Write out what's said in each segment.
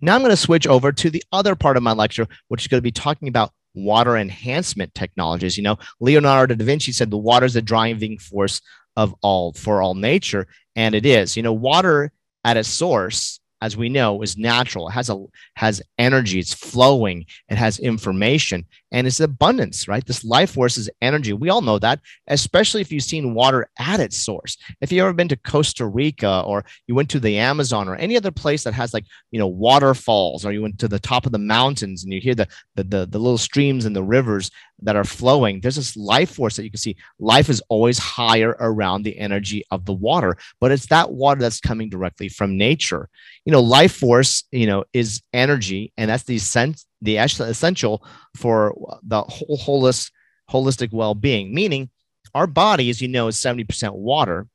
Now I'm going to switch over to the other part of my lecture, which is going to be talking about water enhancement technologies. You know, Leonardo da Vinci said the water is the driving force of all for all nature, and it is. You know, water at its source as we know, is natural. It has a has energy. It's flowing. It has information, and it's abundance. Right. This life force is energy. We all know that, especially if you've seen water at its source. If you've ever been to Costa Rica, or you went to the Amazon, or any other place that has like you know waterfalls, or you went to the top of the mountains and you hear the the the, the little streams and the rivers that are flowing. There's this life force that you can see. Life is always higher around the energy of the water, but it's that water that's coming directly from nature know life force you know is energy and that's the sense the essential for the whole holistic holistic well-being meaning our body as you know is 70% water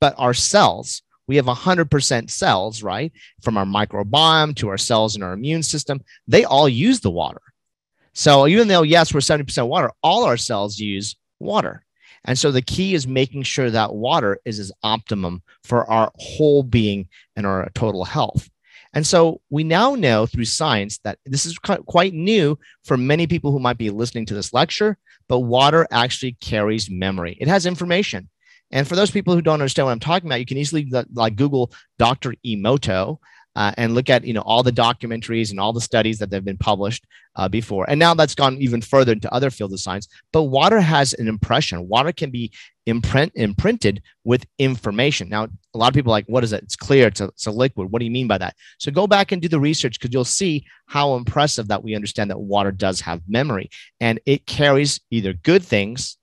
but our cells we have 100% cells right from our microbiome to our cells in our immune system they all use the water. So even though yes we're 70% water all our cells use water and so the key is making sure that water is as optimum for our whole being and our total health. And so we now know through science that this is quite new for many people who might be listening to this lecture, but water actually carries memory. It has information. And for those people who don't understand what I'm talking about, you can easily like Google Dr. Emoto uh, and look at you know all the documentaries and all the studies that have been published uh, before. And now that's gone even further into other fields of science. But water has an impression. Water can be imprint imprinted with information. Now, a lot of people are like, what is it? It's clear. It's a, it's a liquid. What do you mean by that? So go back and do the research because you'll see how impressive that we understand that water does have memory and it carries either good things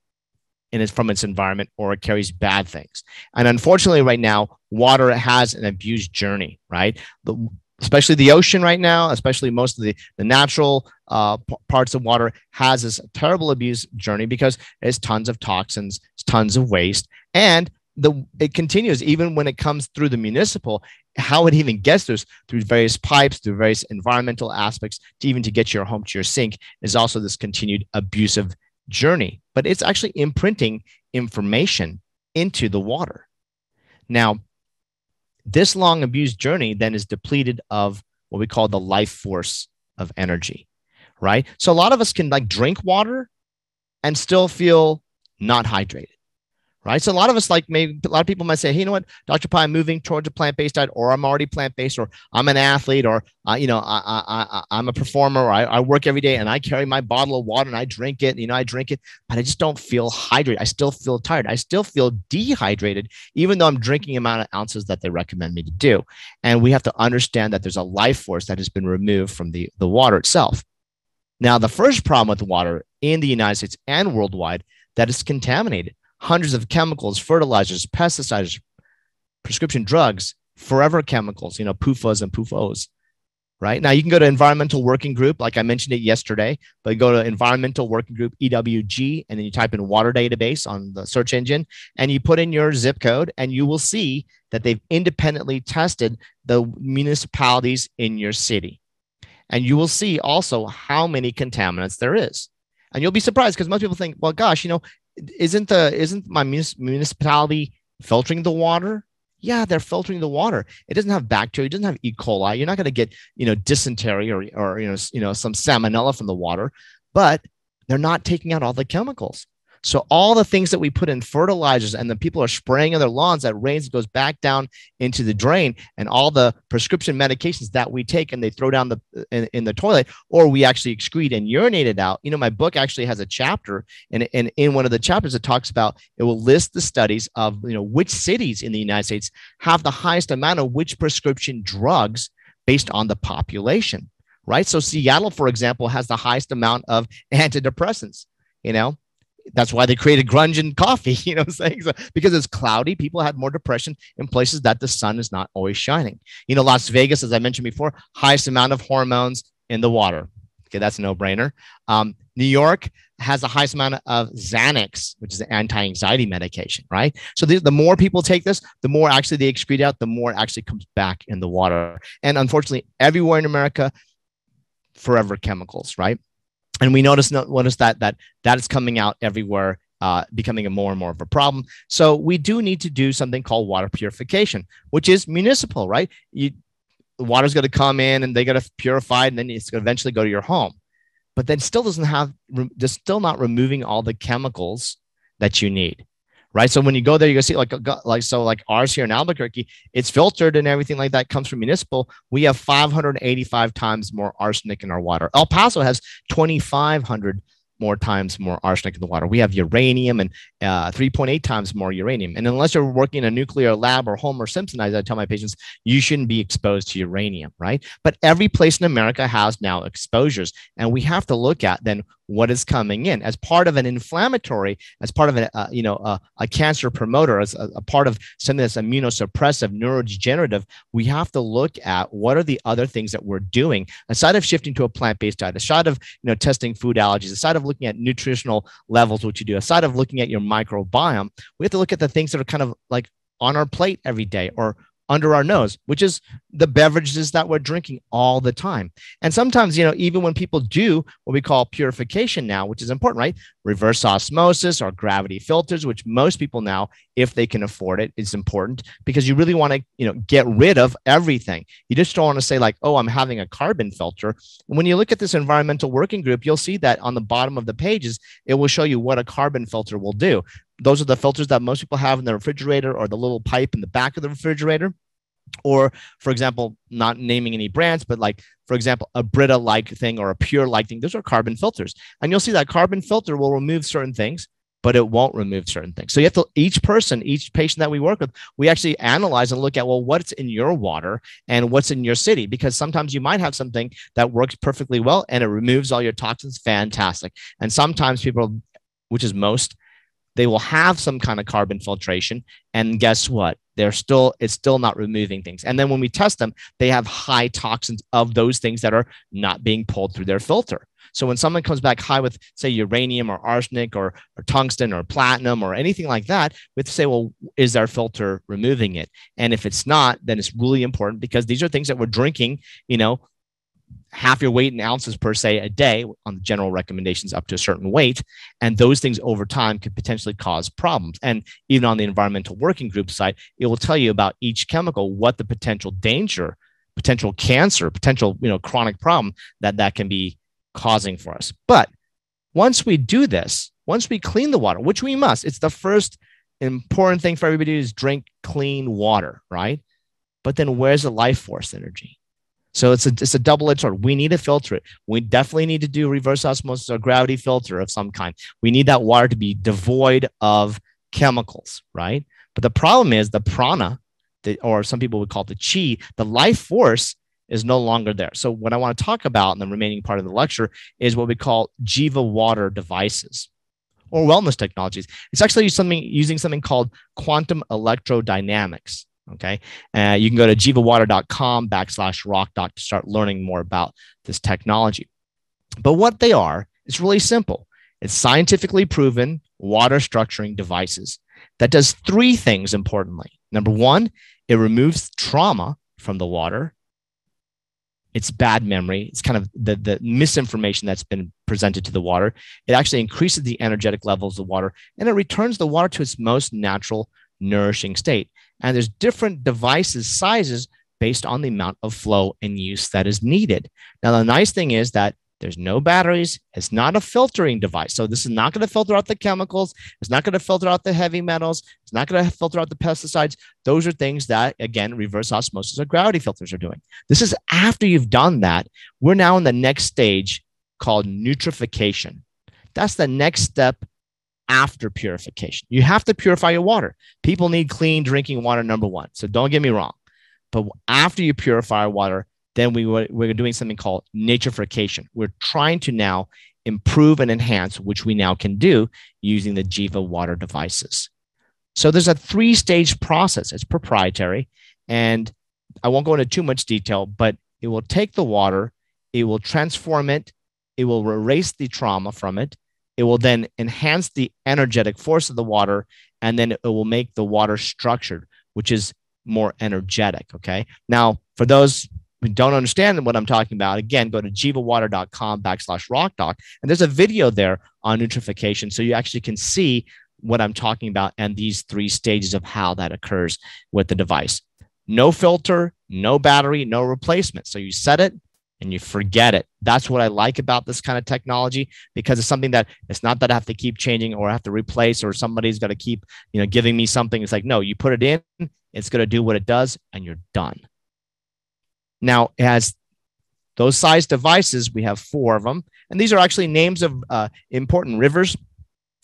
in its from its environment or it carries bad things. And unfortunately, right now, water has an abused journey, right? The, especially the ocean right now, especially most of the, the natural uh, p- parts of water has this terrible abuse journey because there's tons of toxins, tons of waste, and the it continues even when it comes through the municipal how it even gets through through various pipes through various environmental aspects to even to get your home to your sink is also this continued abusive journey, but it's actually imprinting information into the water. Now, this long abused journey then is depleted of what we call the life force of energy, right? So a lot of us can like drink water and still feel not hydrated right? So a lot of us, like maybe a lot of people might say, hey, you know what, Dr. Pai, I'm moving towards a plant-based diet, or I'm already plant-based, or I'm an athlete, or uh, you know, I, I, am a performer, or I, I, work every day and I carry my bottle of water and I drink it, you know, I drink it, but I just don't feel hydrated. I still feel tired. I still feel dehydrated, even though I'm drinking the amount of ounces that they recommend me to do. And we have to understand that there's a life force that has been removed from the, the water itself. Now, the first problem with water in the United States and worldwide that is contaminated hundreds of chemicals, fertilizers, pesticides, prescription drugs, forever chemicals, you know, PUFAs and PUFOs. Right now, you can go to Environmental Working Group, like I mentioned it yesterday, but go to Environmental Working Group EWG, and then you type in water database on the search engine, and you put in your zip code, and you will see that they've independently tested the municipalities in your city. And you will see also how many contaminants there is. And you'll be surprised because most people think, well, gosh, you know, isn't the isn't my municipality filtering the water? Yeah, they're filtering the water. It doesn't have bacteria. It doesn't have E. coli. You're not going to get you know dysentery or or you know you know some salmonella from the water, but they're not taking out all the chemicals. So all the things that we put in fertilizers and the people are spraying on their lawns, that rains goes back down into the drain, and all the prescription medications that we take and they throw down the in, in the toilet, or we actually excrete and urinate it out. You know, my book actually has a chapter, and, and in one of the chapters it talks about it will list the studies of you know which cities in the United States have the highest amount of which prescription drugs based on the population right? So Seattle, for example, has the highest amount of antidepressants. You know, that's why they created grunge and coffee, you know I'm saying? So, because it's cloudy, people had more depression in places that the sun is not always shining. You know, Las Vegas, as I mentioned before, highest amount of hormones in the water. Okay, that's a no-brainer. Um, New York has the highest amount of Xanax, which is an anti-anxiety medication, right? So the, the more people take this, the more actually they excrete out, the more actually comes back in the water. And unfortunately, everywhere in America, forever chemicals, right? And we notice notice that that that is coming out everywhere uh, becoming a more and more of a problem. So we do need to do something called water purification, which is municipal, right? You, the water's going to come in and they got to purify it and then it's going to eventually go to your home. But then still doesn't have, just still not removing all the chemicals that you need. Right. So when you go there, you go see like, like, so like ours here in Albuquerque, it's filtered and everything like that comes from municipal. We have 585 times more arsenic in our water. El Paso has 2,500 more times more arsenic in the water. We have uranium and uh, 3.8 times more uranium. And unless you're working in a nuclear lab or Homer Simpson, as I tell my patients, you shouldn't be exposed to uranium, right? But every place in America has now exposures. And we have to look at then what is coming in as part of an inflammatory, as part of a, uh, you know, a, a, cancer promoter, as a, a, part of something that's immunosuppressive, neurodegenerative. We have to look at what are the other things that we're doing aside of shifting to a plant-based diet, aside of you know testing food allergies, aside of looking at nutritional levels, what you do, aside of looking at your microbiome, we have to look at the things that are kind of like on our plate every day or under our nose, which is the beverages that we're drinking all the time. And sometimes, you know, even when people do what we call purification now, which is important, right? Reverse osmosis or gravity filters, which most people now, if they can afford it, is important because you really want to, you know, get rid of everything. You just don't want to say, like, oh, I'm having a carbon filter. When you look at this environmental working group, you'll see that on the bottom of the pages, it will show you what a carbon filter will do those are the filters that most people have in the refrigerator or the little pipe in the back of the refrigerator. Or for example not naming any brands but like for example a brita like thing or a PUR like thing those are carbon filters. And you'll see that carbon filter will remove certain things but it won't remove certain things. So you have to each person each patient that we work with we actually analyze and look at well what's in your water and what's in your city? Because sometimes you might have something that works perfectly well and it removes all your toxins. Fantastic. And sometimes people which is most they will have some kind of carbon filtration and guess what? They're still it's still not removing things. And then when we test them they have high toxins of those things that are not being pulled through their filter. So when someone comes back high with say uranium or arsenic or, or tungsten or platinum or anything like that we have to say well is our filter removing it? And if it's not then it's really important because these are things that we're drinking you know half your weight in ounces per se a day on the general recommendations up to a certain weight. And those things over time could potentially cause problems. And even on the environmental working group side, it will tell you about each chemical, what the potential danger, potential cancer, potential, you know, chronic problem that that can be causing for us. But once we do this, once we clean the water, which we must, it's the first important thing for everybody is drink clean water, right? But then where's the life force energy? So it's a it's a double edged sword. We need to filter it. We definitely need to do reverse osmosis or gravity filter of some kind. We need that water to be devoid of chemicals, right? But the problem is the prana, the, or some people would call it the chi, the life force is no longer there. So what I want to talk about in the remaining part of the lecture is what we call jiva water devices or wellness technologies. It's actually something using something called quantum electrodynamics. Okay. Uh, you can go to jivawater.com backslash rock doc to start learning more about this technology. But what they are, it's really simple. It's scientifically proven water structuring devices that does three things importantly. Number one, it removes trauma from the water. It's bad memory. It's kind of the, the misinformation that's been presented to the water. It actually increases the energetic levels of the water and it returns the water to its most natural, nourishing state. And there's different devices sizes based on the amount of flow and use that is needed. Now, the nice thing is that there's no batteries. It's not a filtering device. So this is not going to filter out the chemicals. It's not going to filter out the heavy metals. It's not going to filter out the pesticides. Those are things that, again, reverse osmosis or gravity filters are doing. This is after you've done that. We're now in the next stage called nutrification. That's the next step after purification. You have to purify your water. People need clean drinking water, number one. So don't get me wrong. But after you purify water, then we were, doing something called naturification. We're trying to now improve and enhance, which we now can do using the Jiva water devices. So there's a three stage process. It's proprietary. And I won't go into too much detail, but it will take the water, it will transform it, it will erase the trauma from it, it will then enhance the energetic force of the water and then it will make the water structured which is more energetic okay now for those who don't understand what i'm talking about again go to jivawater.com backslash rockdoc and there's a video there on nutrification so you actually can see what i'm talking about and these three stages of how that occurs with the device no filter no battery, no replacement. So you set it and you forget it. That's what I like about this kind of technology because it's something that it's not that I have to keep changing or I have to replace or somebody's got to keep, you know, giving me something. It's like, no, you put it in, it's going to do what it does and you're done. Now, has those size devices. We have four of them. And these are actually names of uh, important rivers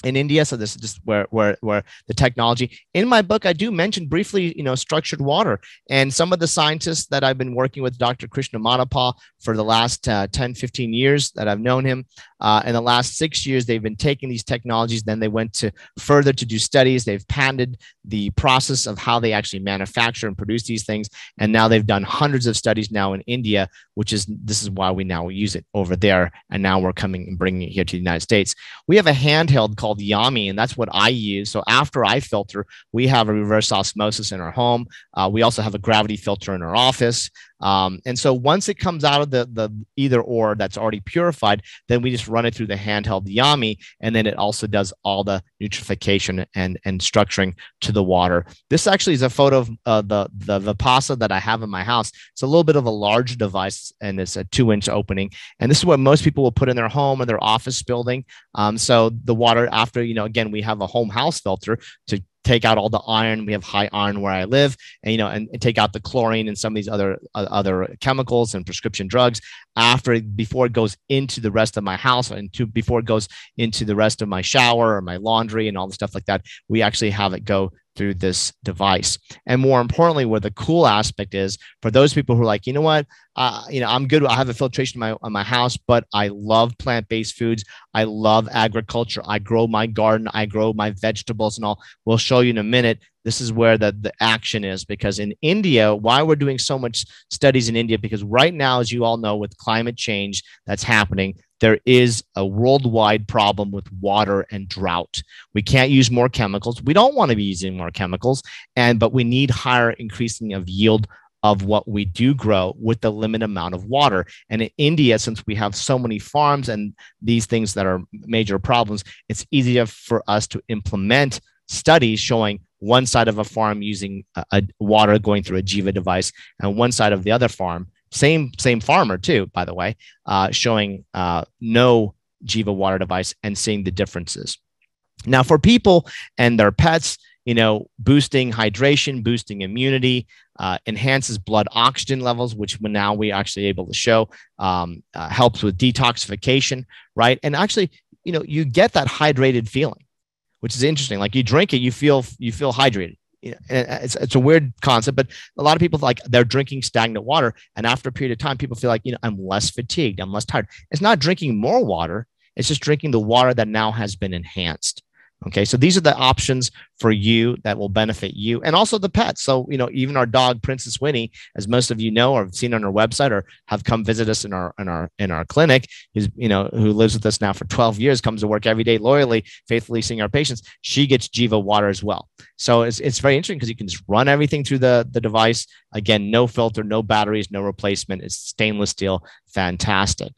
in India. So this is just where where where the technology. In my book, I do mention briefly, you know, structured water and some of the scientists that I've been working with, Dr. Krishna Madhapal, for the last uh, 10, 15 years that I've known him. Uh, in the last six years, they've been taking these technologies. Then they went to further to do studies. They've patented the process of how they actually manufacture and produce these things. And now they've done hundreds of studies now in India, which is this is why we now use it over there. And now we're coming and bringing it here to the United States. We have a handheld called Yami, and that's what I use. So after I filter, we have a reverse osmosis in our home. Uh, we also have a gravity filter in our office. Um, and so once it comes out of the, the either or that's already purified, then we just run it through the handheld Yami. And then it also does all the nutrification and, and structuring to the water. This actually is a photo of uh, the, the Vipassa that I have in my house. It's a little bit of a large device and it's a two inch opening. And this is what most people will put in their home or their office building. Um, so the water after, you know, again, we have a home house filter to take out all the iron. We have high iron where I live, and you know, and, and take out the chlorine and some of these other uh, other chemicals and prescription drugs after before it goes into the rest of my house and to before it goes into the rest of my shower or my laundry and all the stuff like that. We actually have it go through this device. And more importantly, where the cool aspect is for those people who are like, you know what, uh, you know, I'm good. I have a filtration in my my house, but I love plant based foods. I love agriculture. I grow my garden. I grow my vegetables and all. We'll show you in a minute. This is where the, the action is because in India, why we're doing so much studies in India, because right now, as you all know, with climate change that's happening, there is a worldwide problem with water and drought. We can't use more chemicals. We don't want to be using more chemicals, and but we need higher increasing of yield of what we do grow with the limited amount of water. And in India, since we have so many farms and these things that are major problems, it's easier for us to implement studies showing one side of a farm using a, a water going through a Jiva device and one side of the other farm same same farmer too, by the way, uh, showing uh, no Jiva water device and seeing the differences. Now, for people and their pets, you know, boosting hydration, boosting immunity, uh, enhances blood oxygen levels, which now we actually able to show um, uh, helps with detoxification, right? And actually, you know, you get that hydrated feeling, which is interesting. Like you drink it, you feel you feel hydrated it's, it's a weird concept, but a lot of people like they're drinking stagnant water. And after a period of time, people feel like, you know, I'm less fatigued, I'm less tired. It's not drinking more water, it's just drinking the water that now has been enhanced. Okay, so these are the options for you that will benefit you and also the pets. So, you know, even our dog Princess Winnie, as most of you know or have seen on our website or have come visit us in our in our in our clinic, who's you know, who lives with us now for 12 years, comes to work every day loyally, faithfully seeing our patients. She gets Jiva water as well. So it's, it's very interesting because you can just run everything through the, the device. Again, no filter, no batteries, no replacement. It's stainless steel, fantastic.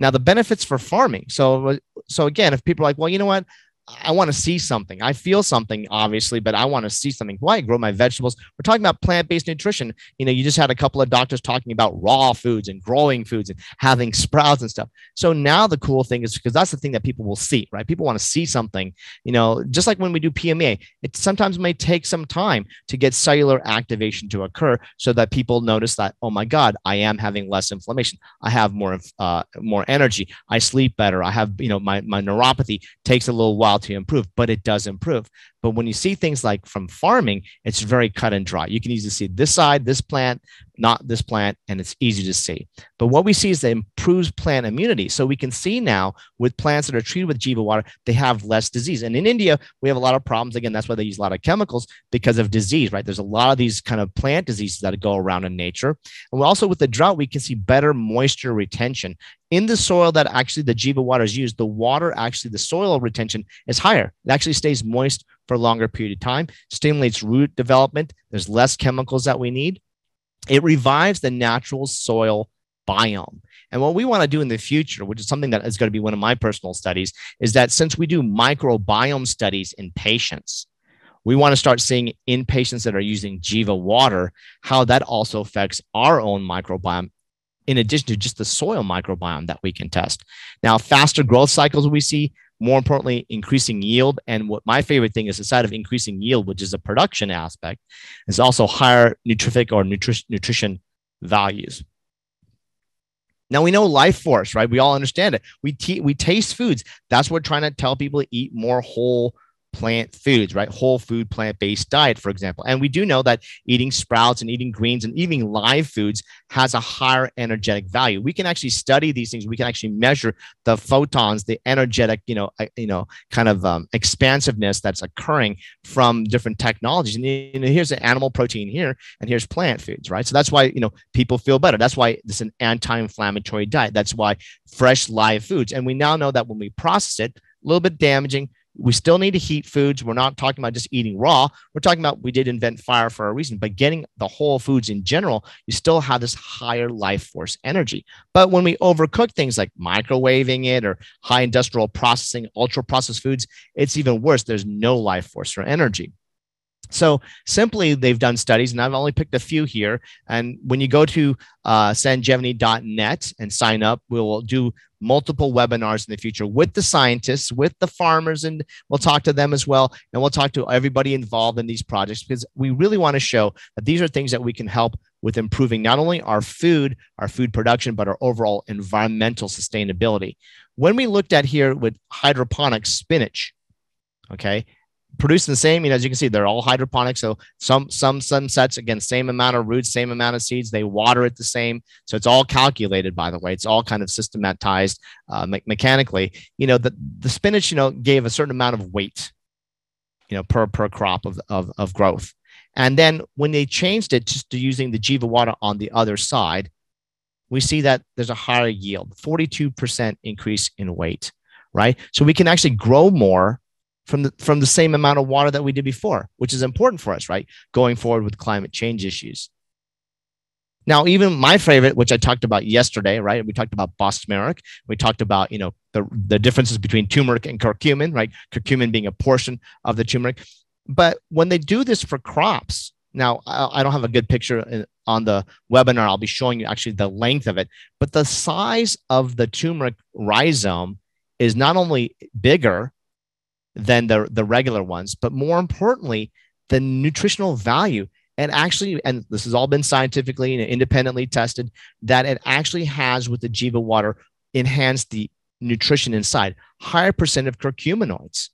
Now the benefits for farming. So so again, if people are like, well, you know what, I want to see something. I feel something, obviously, but I want to see something. Why grow my vegetables? We're talking about plant based nutrition. You know, you just had a couple of doctors talking about raw foods and growing foods and having sprouts and stuff. So now the cool thing is because that's the thing that people will see, right? People want to see something, you know, just like when we do PMA, it sometimes may take some time to get cellular activation to occur so that people notice that, oh my God, I am having less inflammation. I have more, uh, more energy. I sleep better. I have, you know, my, my neuropathy takes a little while to improve, but it does improve. But when you see things like from farming, it's very cut and dry. You can easily see this side, this plant, not this plant, and it's easy to see. But what we see is that improves plant immunity. So we can see now with plants that are treated with Jiva water, they have less disease. And in India, we have a lot of problems. Again, that's why they use a lot of chemicals because of disease, right? There's a lot of these kind of plant diseases that go around in nature. And also with the drought, we can see better moisture retention in the soil that actually the Jiva water is used, the water actually, the soil retention is higher. It actually stays moist for a longer period of time, stimulates root development. There's less chemicals that we need. It revives the natural soil biome. And what we want to do in the future, which is something that is going to be one of my personal studies, is that since we do microbiome studies in patients, we want to start seeing in patients that are using Jiva water how that also affects our own microbiome in addition to just the soil microbiome that we can test. Now, faster growth cycles we see, more importantly, increasing yield. And what my favorite thing is, aside of increasing yield, which is a production aspect, is also higher nutrific or nutri- nutrition values. Now we know life force, right? We all understand it. We t- we taste foods. That's what we're trying to tell people to eat more whole plant foods, right? Whole food, plant based diet, for example. And we do know that eating sprouts and eating greens and eating live foods has a higher energetic value. We can actually study these things. We can actually measure the photons, the energetic, you know, uh, you know, kind of um, expansiveness that's occurring from different technologies. And you know, here's an animal protein here, and here's plant foods, right? So that's why you know people feel better. That's why it's an anti-inflammatory diet. That's why fresh live foods. And we now know that when we process it, a little bit damaging, we still need to heat foods. We're not talking about just eating raw. We're talking about we did invent fire for a reason, but getting the whole foods in general, you still have this higher life force energy. But when we overcook things like microwaving it or high industrial processing, ultra processed foods, it's even worse. There's no life force or energy. So simply, they've done studies, and I've only picked a few here. And when you go to uh, sanjevani.net and sign up, we'll do multiple webinars in the future with the scientists, with the farmers, and we'll talk to them as well. And we'll talk to everybody involved in these projects because we really want to show that these are things that we can help with improving not only our food, our food production, but our overall environmental sustainability. When we looked at here with hydroponic spinach, okay, producing the same. You know, as you can see, they're all hydroponic. So some some sunsets again, same amount of roots, same amount of seeds. They water it the same. So it's all calculated. By the way, it's all kind of systematized uh, me- mechanically. You know, the the spinach, you know, gave a certain amount of weight, you know, per per crop of of, of growth. And then when they changed it just to using the Jiva water on the other side, we see that there's a higher yield, 42% increase in weight, right? So we can actually grow more from the from the same amount of water that we did before, which is important for us, right? Going forward with climate change issues. Now, even my favorite, which I talked about yesterday, right? We talked about bosmeric. We talked about, you know, the, the differences between turmeric and curcumin, right? Curcumin being a portion of the turmeric. But when they do this for crops, now I, I don't have a good picture on the webinar. I'll be showing you actually the length of it, but the size of the turmeric rhizome is not only bigger, than the, the regular ones. But more importantly, the nutritional value and actually, and this has all been scientifically and independently tested, that it actually has with the Jiva water enhanced the nutrition inside, higher percent of curcuminoids,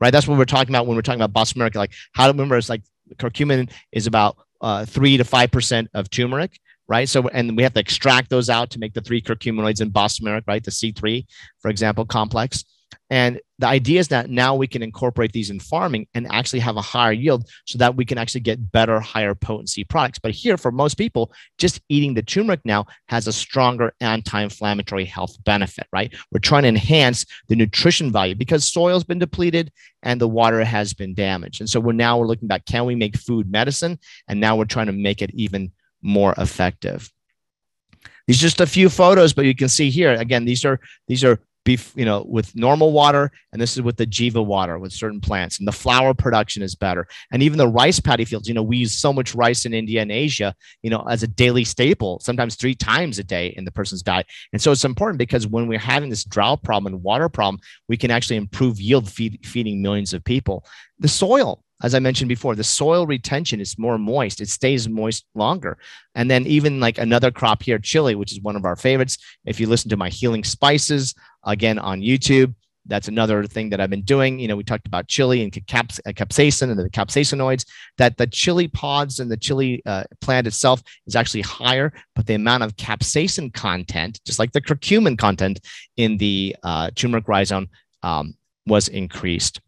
right? That's what we're talking about when we're talking about bosmeric. Like how to remember, it's like curcumin is about uh, three to five percent of turmeric, right? So, and we have to extract those out to make the three curcuminoids in bosmeric, right? The C3, for example, complex. And the idea is that now we can incorporate these in farming and actually have a higher yield so that we can actually get better, higher potency products. But here, for most people, just eating the turmeric now has a stronger anti inflammatory health benefit, right? We're trying to enhance the nutrition value because soil's been depleted and the water has been damaged. And so we're now we're looking at can we make food medicine? And now we're trying to make it even more effective. These just a few photos, but you can see here again. These are these are beef, you know, with normal water, and this is with the Jiva water with certain plants. And the flower production is better. And even the rice paddy fields, you know, we use so much rice in India and Asia, you know, as a daily staple, sometimes three times a day in the person's diet. And so it's important because when we're having this drought problem and water problem, we can actually improve yield feed, feeding millions of people. The soil, as I mentioned before, the soil retention is more moist. It stays moist longer. And then even like another crop here, chili, which is one of our favorites. If you listen to my healing spices again on YouTube, that's another thing that I've been doing. You know, we talked about chili and caps, uh, capsaicin and the capsaicinoids, that the chili pods and the chili uh, plant itself is actually higher, but the amount of capsaicin content, just like the curcumin content in the uh, turmeric rhizome, um, was increased.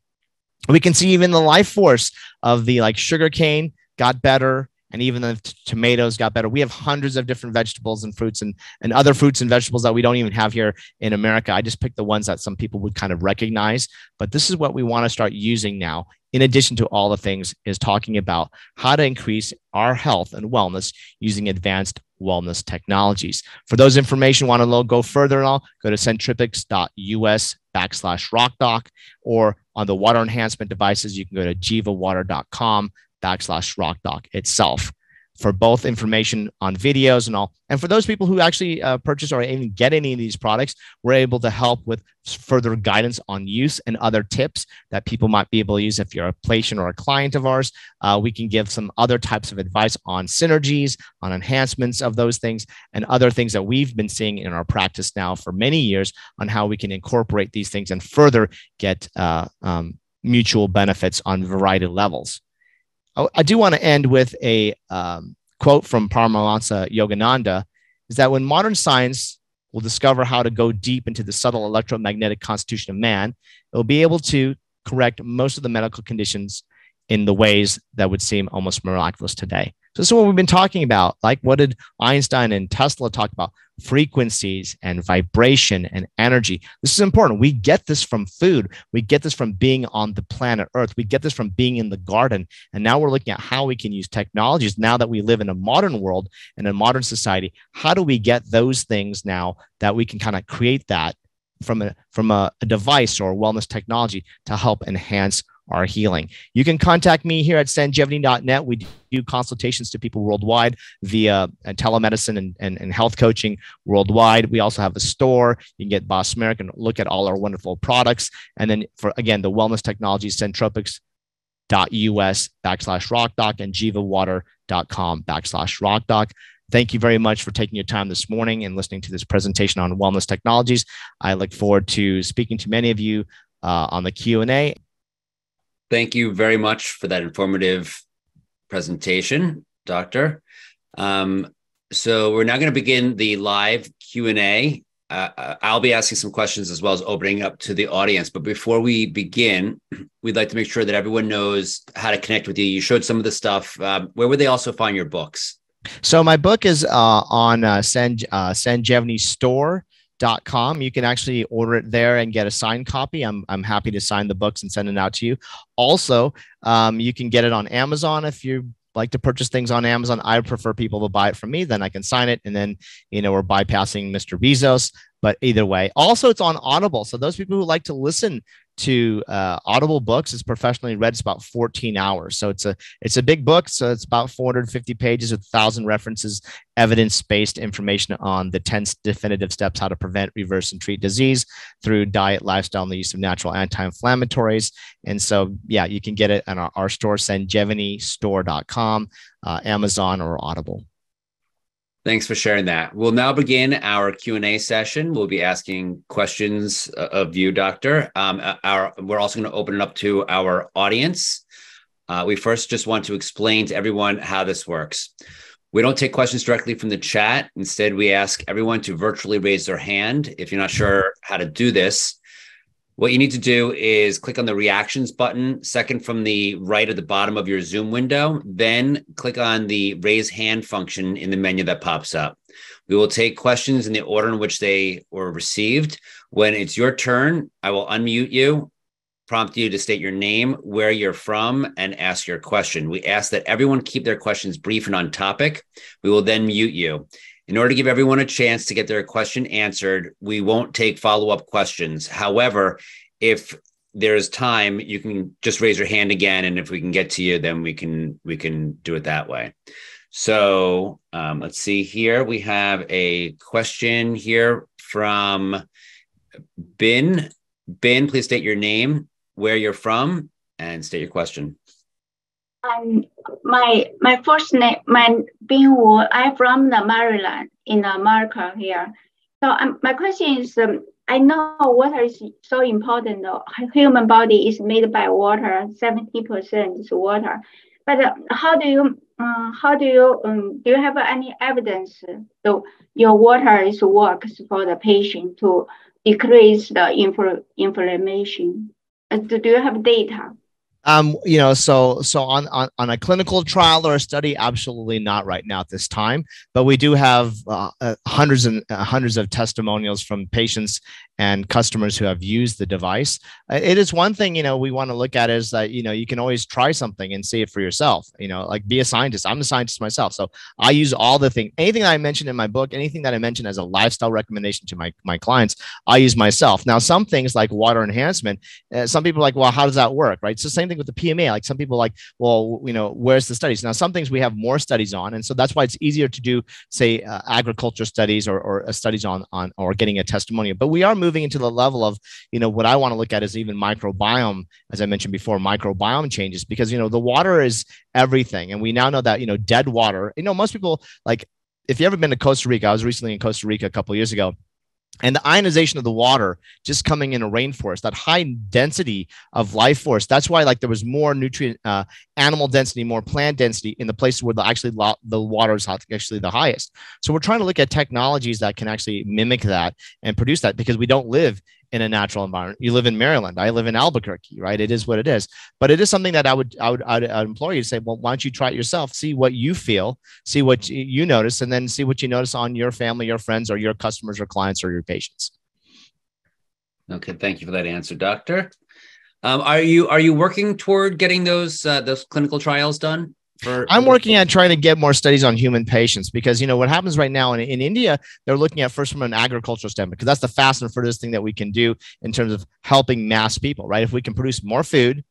We can see even the life force of the like sugar cane got better and even the t- tomatoes got better. We have hundreds of different vegetables and fruits and, and other fruits and vegetables that we don't even have here in America. I just picked the ones that some people would kind of recognize. But this is what we want to start using now, in addition to all the things, is talking about how to increase our health and wellness using advanced wellness technologies. For those information, want to go further and all, go to centropix.us backslash rockdoc or on the water enhancement devices, you can go to jivawater.com backslash rockdoc itself for both information on videos and all. And for those people who actually uh, purchase or even get any of these products, we're able to help with further guidance on use and other tips that people might be able to use. If you're a patient or a client of ours, uh, we can give some other types of advice on synergies, on enhancements of those things, and other things that we've been seeing in our practice now for many years on how we can incorporate these things and further get uh, um, mutual benefits on variety levels. Oh, I do want to end with a um, quote from Paramahansa Yogananda is that when modern science will discover how to go deep into the subtle electromagnetic constitution of man, it will be able to correct most of the medical conditions in the ways that would seem almost miraculous today. So this is what we've been talking about. Like what did Einstein and Tesla talk about? Frequencies and vibration and energy. This is important. We get this from food. We get this from being on the planet Earth. We get this from being in the garden. And now we're looking at how we can use technologies now that we live in a modern world and a modern society. How do we get those things now that we can kind of create that from a from a, a device or wellness technology to help enhance our healing. You can contact me here at sanjevani.net. We do consultations to people worldwide via uh, telemedicine and, and, and, health coaching worldwide. We also have a store. You can get Boss and look at all our wonderful products. And then for, again, the wellness technologies, centropix.us backslash rockdoc and jivawater.com backslash rockdoc. Thank you very much for taking your time this morning and listening to this presentation on wellness technologies. I look forward to speaking to many of you uh, on the Q&A Thank you very much for that informative presentation, Doctor. Um, so we're now going to begin the live Q&A. Uh, uh, I'll be asking some questions as well as opening up to the audience. But before we begin, we'd like to make sure that everyone knows how to connect with you. You showed some of the stuff. Um, where would they also find your books? So my book is uh, on uh, San, uh, Sanjevani Store com. You can actually order it there and get a signed copy. I'm, I'm happy to sign the books and send it out to you. Also, um, you can get it on Amazon if you like to purchase things on Amazon. I prefer people to buy it from me, then I can sign it. And then, you know, we're bypassing Mr. Bezos. But either way, also it's on Audible. So those people who like to listen to uh, Audible books. It's professionally read. It's about 14 hours. So it's a it's a big book. So it's about 450 pages with thousand references, evidence based information on the 10 definitive steps how to prevent, reverse, and treat disease through diet, lifestyle, and the use of natural anti-inflammatories. And so yeah, you can get it on our, our store, sanjevanistore.com, uh, Amazon, or Audible. Thanks for sharing that. We'll now begin our Q&A session. We'll be asking questions uh, of you, Doctor. Um, uh, our, we're also going to open it up to our audience. Uh, we first just want to explain to everyone how this works. We don't take questions directly from the chat. Instead, we ask everyone to virtually raise their hand. If you're not sure how to do this, what you need to do is click on the reactions button, second from the right at the bottom of your Zoom window, then click on the raise hand function in the menu that pops up. We will take questions in the order in which they were received. When it's your turn, I will unmute you, prompt you to state your name, where you're from, and ask your question. We ask that everyone keep their questions brief and on topic. We will then mute you. In order to give everyone a chance to get their question answered, we won't take follow up questions. However, if there's time, you can just raise your hand again, and if we can get to you, then we can we can do it that way. So um, let's see here. We have a question here from Bin. Bin, please state your name, where you're from, and state your question. Um, my my first name, my Bin Wu. I'm from the Maryland in America here. So um, my question is, um, I know water is so important. The human body is made by water. Seventy percent is water. But uh, how do you uh, how do you um, do you have any evidence that your water is works for the patient to decrease the infl- inflammation? Uh, do, do you have data? Um, you know, so so on, on on a clinical trial or a study, absolutely not right now at this time. But we do have uh, uh, hundreds and uh, hundreds of testimonials from patients and customers who have used the device. Uh, it is one thing, you know, we want to look at is that you know you can always try something and see it for yourself. You know, like be a scientist. I'm a scientist myself, so I use all the things. Anything that I mentioned in my book, anything that I mentioned as a lifestyle recommendation to my my clients, I use myself. Now, some things like water enhancement, uh, some people are like, well, how does that work? Right? The same thing with the PMA. Like some people like, well, you know, where's the studies? Now, some things we have more studies on, and so that's why it's easier to do, say, uh, agriculture studies or, or uh, studies on on or getting a testimonial. But we are moving into the level of, you know, what I want to look at is even microbiome, as I mentioned before, microbiome changes because you know the water is everything, and we now know that you know dead water. You know, most people like if you ever been to Costa Rica, I was recently in Costa Rica a couple years ago and the ionization of the water just coming in a rainforest that high density of life force that's why like there was more nutrient uh, animal density more plant density in the places where the actually lo- the water is actually the highest. So we're trying to look at technologies that can actually mimic that and produce that because we don't live in a natural environment. You live in Maryland. I live in Albuquerque, right? It is what it is. But it is something that I would I would I'd, I'd implore you to say, well, why don't you try it yourself? See what you feel, see what you notice, and then see what you notice on your family, your friends, or your customers, or clients, or your patients. Okay, thank you for that answer, doctor. Um, are you are you working toward getting those uh, those clinical trials done? For, I'm working on trying to get more studies on human patients because you know what happens right now in, in India, they're looking at first from an agricultural standpoint because that's the fast and furthest thing that we can do in terms of helping mass people, right? If we can produce more food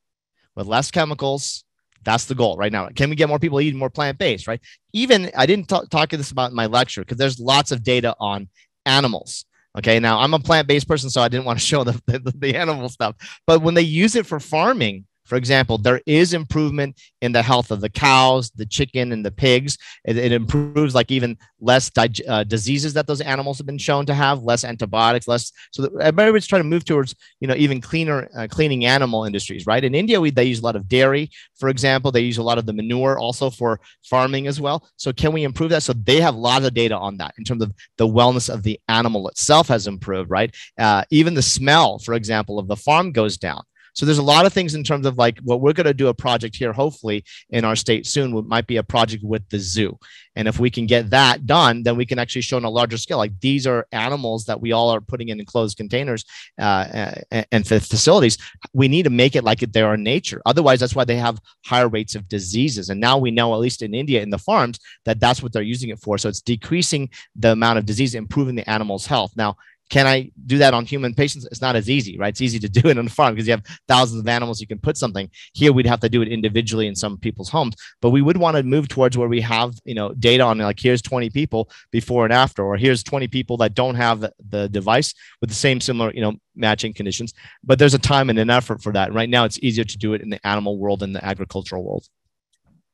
with less chemicals, that's the goal right now. Can we get more people eating more plant based, right? Even I didn't t- talk to this about in my lecture because there's lots of data on animals. Okay, now I'm a plant based person, so I didn't want to show the, the, the animal stuff. But when they use it for farming, for example, there is improvement in the health of the cows, the chicken, and the pigs. It, it improves like even less uh, diseases that those animals have been shown to have, less antibiotics, less. So everybody's trying to move towards you know even cleaner uh, cleaning animal industries, right? In India, we, they use a lot of dairy, for example. They use a lot of the manure also for farming as well. So can we improve that? So they have lots of data on that in terms of the wellness of the animal itself has improved, right? Uh, even the smell, for example, of the farm goes down. So there's a lot of things in terms of like what we're going to do a project here, hopefully in our state soon, might be a project with the zoo. And if we can get that done, then we can actually show on a larger scale. Like these are animals that we all are putting in enclosed containers uh, and facilities. We need to make it like they are in nature. Otherwise, that's why they have higher rates of diseases. And now we know, at least in India, in the farms, that that's what they're using it for. So it's decreasing the amount of disease, improving the animal's health. Now, can I do that on human patients? It's not as easy, right? It's easy to do it on a farm because you have thousands of animals you can put something. Here we'd have to do it individually in some people's homes, but we would want to move towards where we have, you know, data on like here's 20 people before and after, or here's 20 people that don't have the device with the same similar, you know, matching conditions. But there's a time and an effort for that. Right now, it's easier to do it in the animal world and the agricultural world.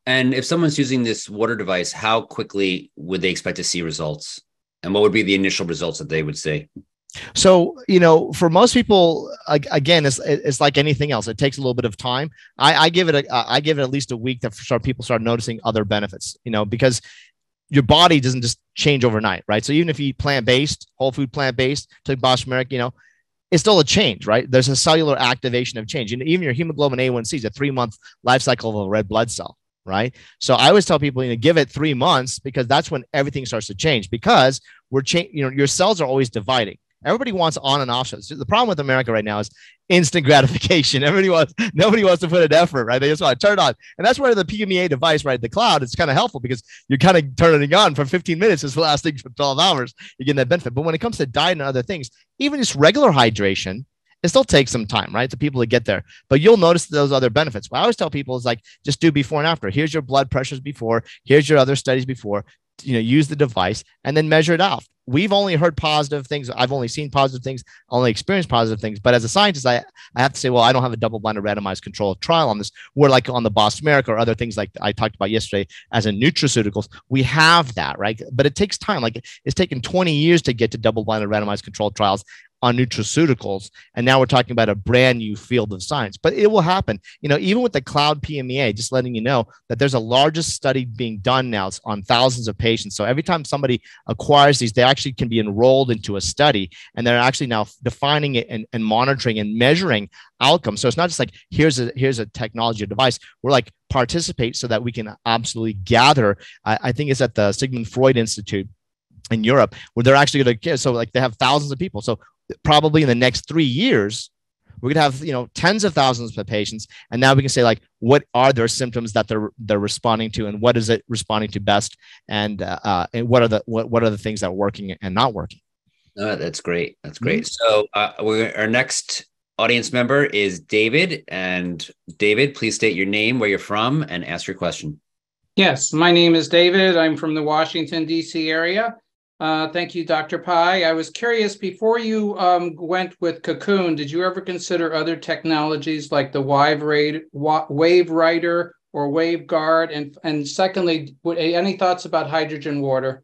And if someone's using this water device, how quickly would they expect to see results? And what would be the initial results that they would see? So, you know, for most people, again, it's, it's like anything else. It takes a little bit of time. I, I give it, a, I give it at least a week to start people start noticing other benefits, you know, because your body doesn't just change overnight, right? So even if you eat plant-based, whole food plant-based, took America, you know, it's still a change, right? There's a cellular activation of change. And even your hemoglobin A1C is a three-month life cycle of a red blood cell right? So I always tell people, you know, give it three months because that's when everything starts to change because we're changing, you know, your cells are always dividing. Everybody wants on and off shows. The problem with America right now is instant gratification. Everybody wants, nobody wants to put an effort, right? They just want to turn it on. And that's where the PMEA device, right? The cloud is kind of helpful because you're kind of turning it on for 15 minutes. It's lasting for 12 hours. You're getting that benefit. But when it comes to diet and other things, even just regular hydration, it still takes some time, right? To people to get there, but you'll notice those other benefits. What I always tell people is like, just do before and after. Here's your blood pressures before. Here's your other studies before. You know, use the device and then measure it out. We've only heard positive things. I've only seen positive things, only experienced positive things. But as a scientist, I, I have to say, well, I don't have a double-blinded randomized controlled trial on this. We're like on the Bosmeric or other things like I talked about yesterday as in nutraceuticals. We have that, right? But it takes time. Like it's taken 20 years to get to double-blinded randomized controlled trials on nutraceuticals. And now we're talking about a brand new field of science, but it will happen. You know, even with the cloud PMEA, just letting you know that there's a largest study being done now on thousands of patients. So every time somebody acquires these, they actually can be enrolled into a study and they're actually now defining it and, and monitoring and measuring outcomes. So it's not just like here's a here's a technology or device. We're like participate so that we can absolutely gather. I, I think it's at the Sigmund Freud Institute in Europe where they're actually going to so like they have thousands of people. So probably in the next three years, we're gonna have you know tens of thousands of patients, and now we can say like what are their symptoms that they're they're responding to, and what is it responding to best, and uh, uh and what are the what, what are the things that are working and not working. Oh, that's great. That's great. Mm-hmm. So uh, we're, our next audience member is David, and David, please state your name, where you're from, and ask your question. Yes, my name is David. I'm from the Washington D.C. area. Uh, thank you, Dr. Pai. I was curious before you um, went with Cocoon, did you ever consider other technologies like the Wave, Wave Rider or Wave Guard? And, and secondly, any thoughts about hydrogen water?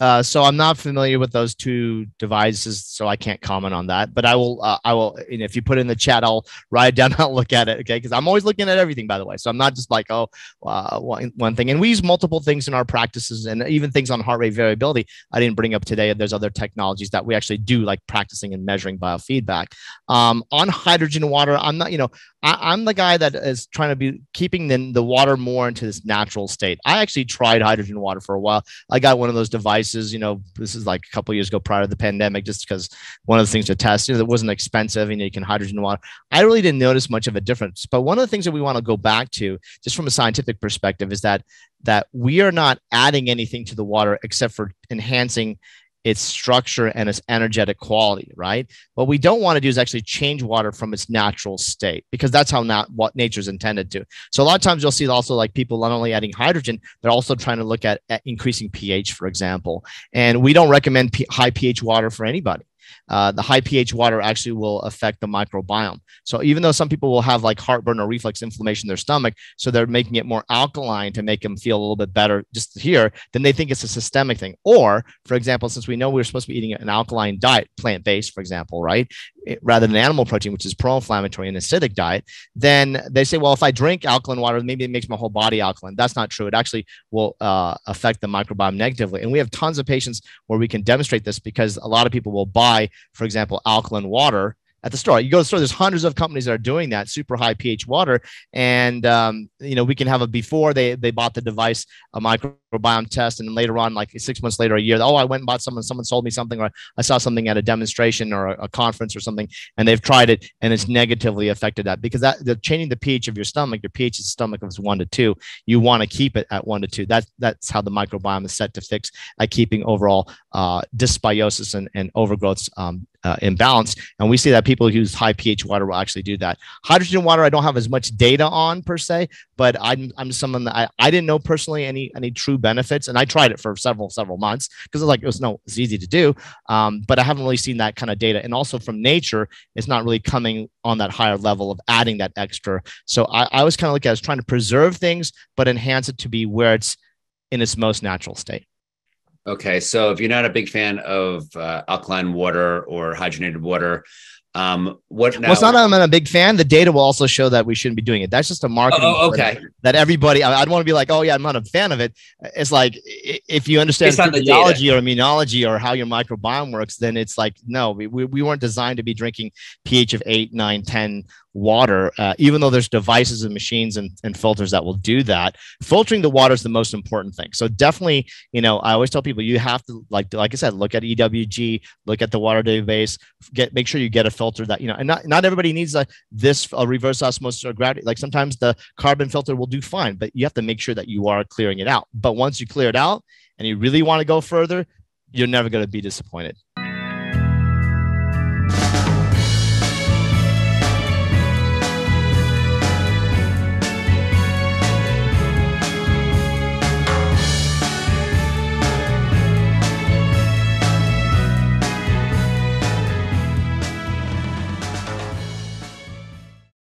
Uh, so I'm not familiar with those two devices, so I can't comment on that. But I will, uh, I will. Know, if you put in the chat, I'll write down. I'll look at it. Okay, because I'm always looking at everything, by the way. So I'm not just like, oh, uh, one, one thing. And we use multiple things in our practices, and even things on heart rate variability. I didn't bring up today. There's other technologies that we actually do, like practicing and measuring biofeedback. Um, on hydrogen water, I'm not. You know, I, am the guy that is trying to be keeping the, the water more into this natural state. I actually tried hydrogen water for a while. I got one of those devices, you know, this is like a couple years ago prior to the pandemic, just because one of the things to test, you know, it wasn't expensive and you can hydrogen water. I really didn't notice much of a difference. But one of the things that we want to go back to, just from a scientific perspective, is that that we are not adding anything to the water except for enhancing its structure and its energetic quality, right? What we don't want to do is actually change water from its natural state because that's how not what nature's intended to. So a lot of times you'll see also like people not only adding hydrogen, they're also trying to look at, at increasing pH, for example. And we don't recommend P- high pH water for anybody uh, the high pH water actually will affect the microbiome. So even though some people will have like heartburn or reflux inflammation in their stomach, so they're making it more alkaline to make them feel a little bit better just here, then they think it's a systemic thing. Or, for example, since we know we're supposed to be eating an alkaline diet, plant based, for example, right? rather than animal protein, which is pro-inflammatory and acidic diet, then they say, well, if I drink alkaline water, maybe it makes my whole body alkaline. That's not true. It actually will uh, affect the microbiome negatively. And we have tons of patients where we can demonstrate this because a lot of people will buy, for example, alkaline water at the store. You go to the store, there's hundreds of companies that are doing that, super high pH water. And, um, you know, we can have a before they, they bought the device, a microbiome test. And then later on, like six months later, a year, oh, I went and bought someone, someone sold me something, or I saw something at a demonstration or a, a conference or something, and they've tried it and it's negatively affected that because that the changing the pH of your stomach, your pH of the stomach is one to two. You want to keep it at one to two. That's, that's how the microbiome is set to fix at keeping overall uh, dysbiosis and, and overgrowths um, uh, imbalance. And we see that people who use high pH water will actually do that. Hydrogen water, I don't have as much data on per se, but I'm, I'm someone that I, I didn't know personally any any true benefits, and I tried it for several several months because it's like it was no it's easy to do, um, but I haven't really seen that kind of data. And also from nature, it's not really coming on that higher level of adding that extra. So I, I was kind of looking at as trying to preserve things, but enhance it to be where it's in its most natural state. Okay, so if you're not a big fan of uh, alkaline water or hydrogenated water, um, what now? Well, it's not that I'm not a big fan. The data will also show that we shouldn't be doing it. That's just a marketing. Oh, okay. That everybody, I, would want to be like, oh yeah, I'm not a fan of it. It's like if you understand physiology or immunology or how your microbiome works, then it's like no, we, we, we weren't designed to be drinking pH of eight, nine, ten water, uh, even though there's devices and machines and, and filters that will do that. Filtering the water is the most important thing. So definitely, you know, I always tell people you have to like like I said, look at EWG, look at the water database, get make sure you get a filter that you know, and not not everybody needs a this a reverse osmosis or gravity. Like sometimes the carbon filter will do fine, but you have to make sure that you are clearing it out. But once you clear it out and you really want to go further, you're never going to be disappointed.